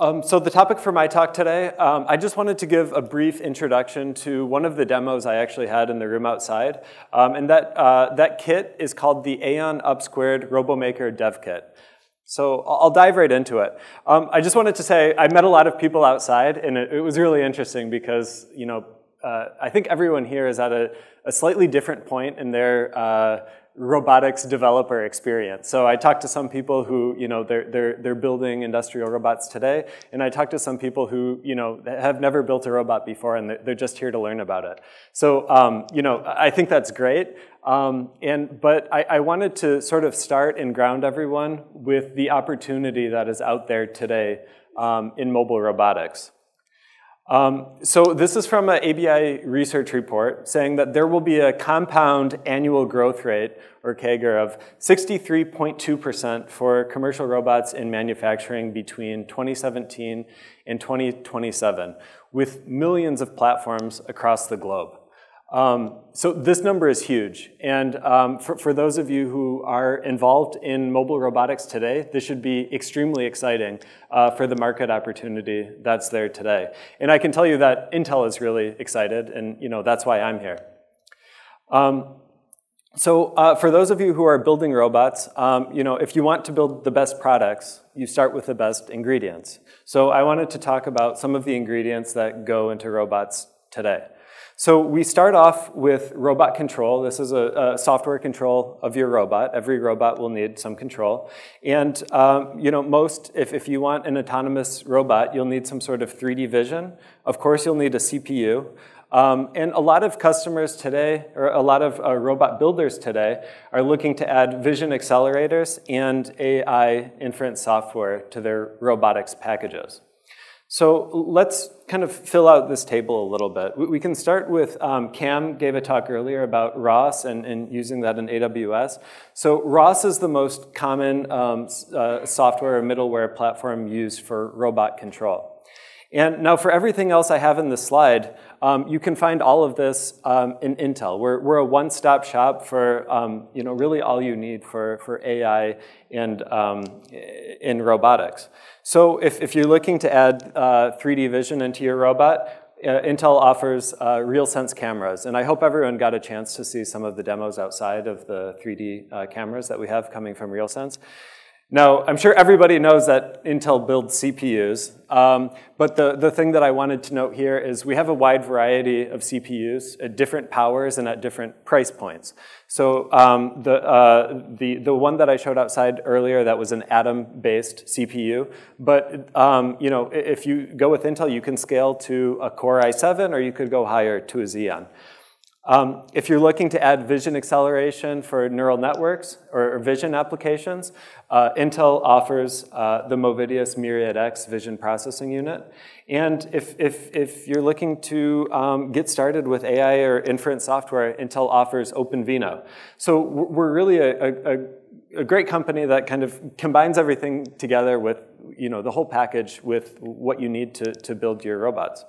Um, so the topic for my talk today, um, I just wanted to give a brief introduction to one of the demos I actually had in the room outside. Um, and that, uh, that kit is called the AAEON Up Squared RoboMaker Dev Kit. So I'll dive right into it. Um, I just wanted to say I met a lot of people outside, and it, it was really interesting because you know uh, I think everyone here is at a, a slightly different point in their uh, robotics developer experience. So I talked to some people who, you know, they're, they're, they're building industrial robots today, and I talked to some people who, you know, have never built a robot before, and they're just here to learn about it. So, um, you know, I think that's great. Um, and, but I, I wanted to sort of start and ground everyone with the opportunity that is out there today um, in mobile robotics. Um, so this is from an ABI research report saying that there will be a compound annual growth rate, or CAGR, of 63.2% for commercial robots in manufacturing between 2017 and 2027, with millions of platforms across the globe. Um, so this number is huge. And um, for, for, those of you who are involved in mobile robotics today, this should be extremely exciting uh, for the market opportunity that's there today. And I can tell you that Intel is really excited, and you know that's why I'm here. Um, so uh, for those of you who are building robots, um, you know, if you want to build the best products, you start with the best ingredients. So I wanted to talk about some of the ingredients that go into robots today. So we start off with robot control. This is a, a, software control of your robot. Every robot will need some control. And um, you know, most, if, if you want an autonomous robot, you'll need some sort of 3D vision. Of course, you'll need a CPU. Um, and a lot of customers today, or a lot of uh, robot builders today, are looking to add vision accelerators and AI inference software to their robotics packages. So let's kind of fill out this table a little bit. We can start with um, Cam gave a talk earlier about ROS and, and, using that in AWS. So ROS is the most common um, uh, software or middleware platform used for robot control. And now for everything else I have in this slide, um, you can find all of this um, in Intel. We're, we're a one-stop shop for um, you know, really all you need for, for AI and um, in robotics. So if, if you're looking to add uh, 3D vision into your robot, uh, Intel offers uh, RealSense cameras, and I hope everyone got a chance to see some of the demos outside of the 3D uh, cameras that we have coming from RealSense. Now, I'm sure everybody knows that Intel builds CPUs, um, but the, the thing that I wanted to note here is we have a wide variety of CPUs at different powers and at different price points. So um, the, uh, the, the one that I showed outside earlier, that was an Atom-based CPU, but um, you know, if you go with Intel, you can scale to a Core i7 or you could go higher to a Xeon. Um, if you're looking to add vision acceleration for neural networks or, vision applications, uh, Intel offers uh, the Movidius Myriad X vision processing unit. And if, if, if you're looking to um, get started with AI or inference software, Intel offers OpenVINO. So we're really a, a, a great company that kind of combines everything together with you know, the whole package with what you need to, to build your robots.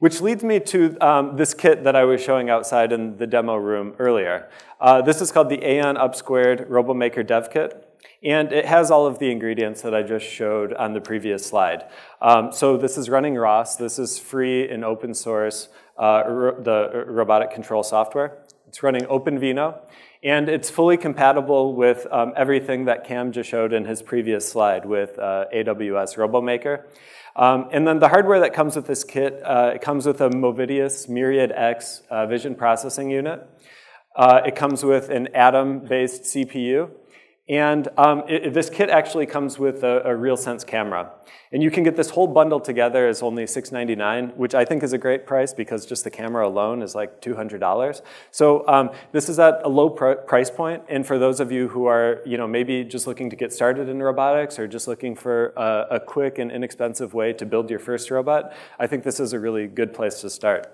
Which leads me to um, this kit that I was showing outside in the demo room earlier. Uh, this is called the AAEON Up Squared RoboMaker Dev Kit. And it has all of the ingredients that I just showed on the previous slide. Um, so this is running ROS. This is free and open source, uh, the robotic control software. It's running OpenVINO. And it's fully compatible with um, everything that Cam just showed in his previous slide with uh, AWS RoboMaker. Um, and then the hardware that comes with this kit, uh, it comes with a Movidius Myriad X uh, vision processing unit. Uh, it comes with an Atom-based CPU. And um, it, this kit actually comes with a, a RealSense camera. And you can get this whole bundle together as only 699, which I think is a great price because just the camera alone is like $200. So um, this is at a low pr price point, and for those of you who are, you know, maybe just looking to get started in robotics or just looking for a, a quick and inexpensive way to build your first robot, I think this is a really good place to start.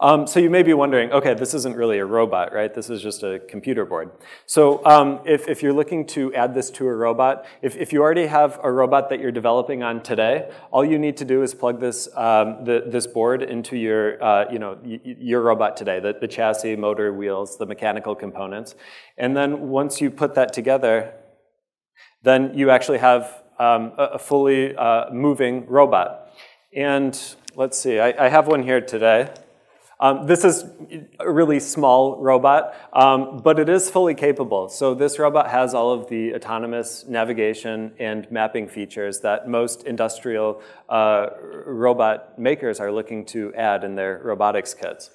Um, so you may be wondering, okay, this isn't really a robot, right? This is just a computer board. So um, if, if you're looking to add this to a robot, if, if you already have a robot that you're developing on today, all you need to do is plug this, um, the, this board into your, uh, you know, your robot today, the, the chassis, motor, wheels, the mechanical components. And then once you put that together, then you actually have um, a, fully uh, moving robot. And let's see, I, I have one here today. Um, this is a really small robot, um, but it is fully capable. So this robot has all of the autonomous navigation and mapping features that most industrial uh, robot makers are looking to add in their robotics kits.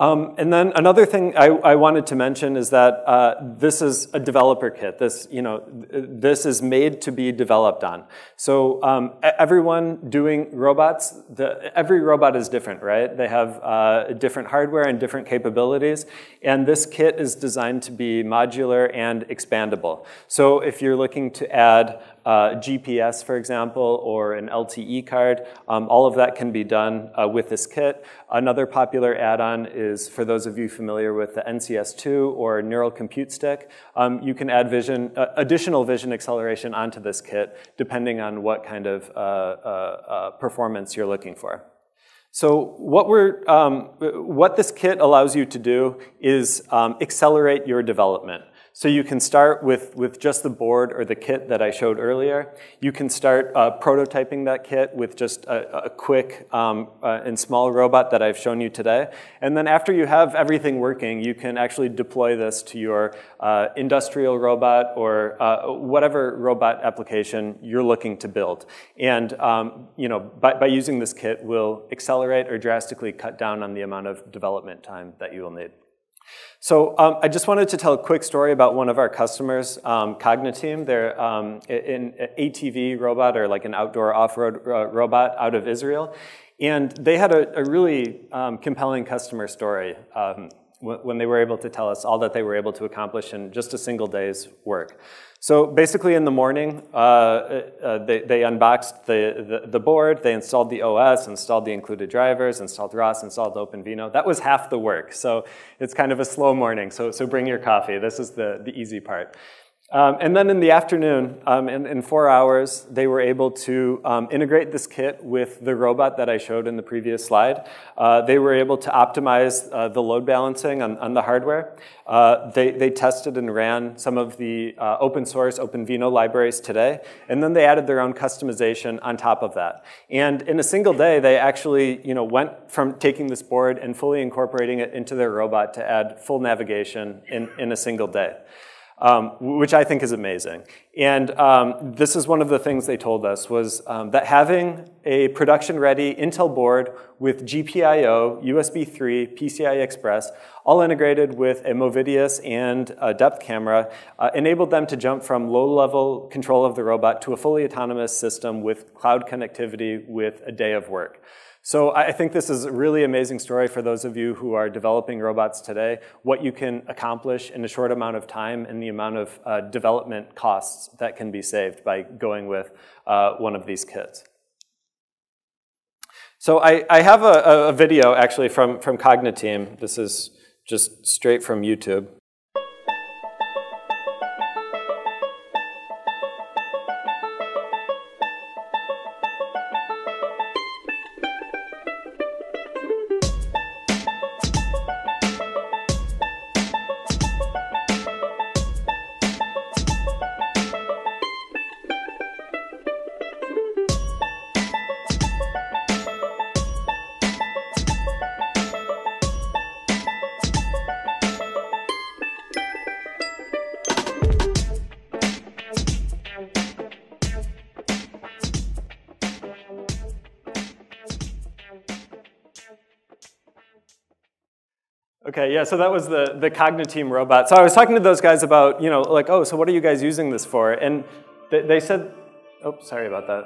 Um, and then another thing I, I, wanted to mention is that uh, this is a developer kit. This, you know, this is made to be developed on. So um, everyone doing robots, the, every robot is different, right? They have uh, different hardware and different capabilities. And this kit is designed to be modular and expandable. So if you're looking to add uh, GPS, for example, or an LTE card. Um, all of that can be done uh, with this kit. Another popular add-on is, for those of you familiar with the NCS2 or Neural Compute Stick, um, you can add vision, uh, additional vision acceleration onto this kit, depending on what kind of uh, uh, uh, performance you're looking for. So what, we're, um, what this kit allows you to do is um, accelerate your development. So you can start with, with just the board or the kit that I showed earlier. You can start uh, prototyping that kit with just a, a quick um, uh, and small robot that I've shown you today. And then after you have everything working, you can actually deploy this to your uh, industrial robot or uh, whatever robot application you're looking to build. And um, you know, by, by using this kit, will accelerate or drastically cut down on the amount of development time that you will need. So um, I just wanted to tell a quick story about one of our customers, um, Cogniteam. They're um, an ATV robot or like an outdoor off-road uh, robot out of Israel. And they had a, a really um, compelling customer story um, when they were able to tell us all that they were able to accomplish in just a single day's work. So basically in the morning, uh, uh, they, they, unboxed the, the, the, board, they installed the OS, installed the included drivers, installed ROS, installed OpenVINO. That was half the work. So it's kind of a slow morning. So, so bring your coffee. This is the, the easy part. Um, and then in the afternoon, um, in, in, four hours, they were able to um, integrate this kit with the robot that I showed in the previous slide. Uh, they were able to optimize uh, the load balancing on, on the hardware. Uh, they, they tested and ran some of the uh, open source OpenVINO libraries today, and then they added their own customization on top of that. And in a single day, they actually you know, went from taking this board and fully incorporating it into their robot to add full navigation in, in a single day um, which I think is amazing. And um, this is one of the things they told us was um, that having a production-ready Intel board with GPIO, USB 3, PCI Express, all integrated with a Movidius and a depth camera, uh, enabled them to jump from low-level control of the robot to a fully autonomous system with cloud connectivity with a day of work. So I think this is a really amazing story for those of you who are developing robots today, what you can accomplish in a short amount of time and the amount of uh, development costs that can be saved by going with uh, one of these kits. So I, I have a, a, video actually from, from Cogniteam. This is just straight from YouTube. Okay, yeah, so that was the, the Cogniteam robot. So I was talking to those guys about, you know, like, oh, so what are you guys using this for? And they, they said, oh, sorry about that.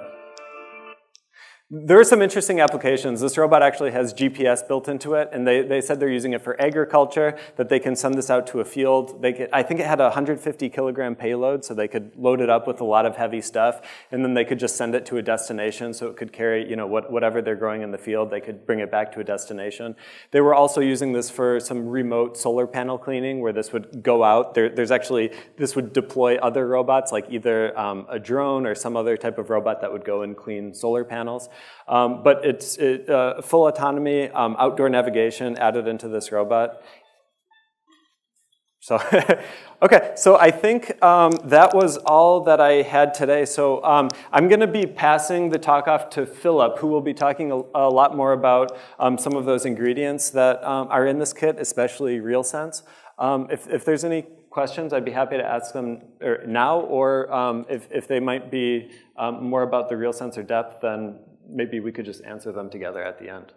There are some interesting applications. This robot actually has GPS built into it, and they, they said they're using it for agriculture, that they can send this out to a field. They could, I think it had a 150 kilogram payload, so they could load it up with a lot of heavy stuff, and then they could just send it to a destination, so it could carry you know, what, whatever they're growing in the field, they could bring it back to a destination. They were also using this for some remote solar panel cleaning, where this would go out. There, there's actually, this would deploy other robots, like either um, a drone or some other type of robot that would go and clean solar panels. Um, but it's it, uh, full autonomy, um, outdoor navigation added into this robot. So, okay, so I think um, that was all that I had today. So um, I'm going to be passing the talk off to Philip, who will be talking a, a lot more about um, some of those ingredients that um, are in this kit, especially RealSense. Um, if, if there's any questions, I'd be happy to ask them er, now, or um, if, if they might be more about the RealSense or depth, then maybe we could just answer them together at the end.